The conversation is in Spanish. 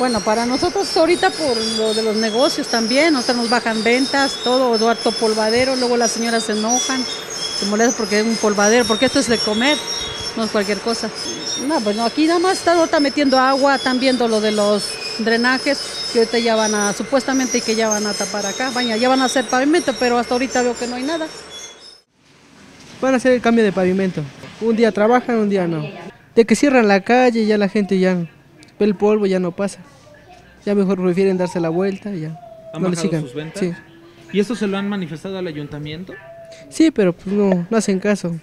Bueno, para nosotros ahorita por lo de los negocios también, nosotros nos bajan ventas, todo, Eduardo polvadero, luego las señoras se enojan, se molestan porque es un polvadero, porque esto es de comer, no es cualquier cosa. No, bueno, aquí nada más están ahorita metiendo agua, están viendo lo de los drenajes, que ahorita ya van a, supuestamente que ya van a tapar acá, vaya, ya van a hacer pavimento, pero hasta ahorita veo que no hay nada. Van a hacer el cambio de pavimento. Un día trabajan, un día no. De que cierran la calle, ya la gente ya el polvo, ya no pasa. Ya mejor prefieren darse la vuelta y ya. ¿Han no le bajado sigan. sus ventas? Sí. ¿Y esto se lo han manifestado al ayuntamiento? sí, pero pues no, no hacen caso.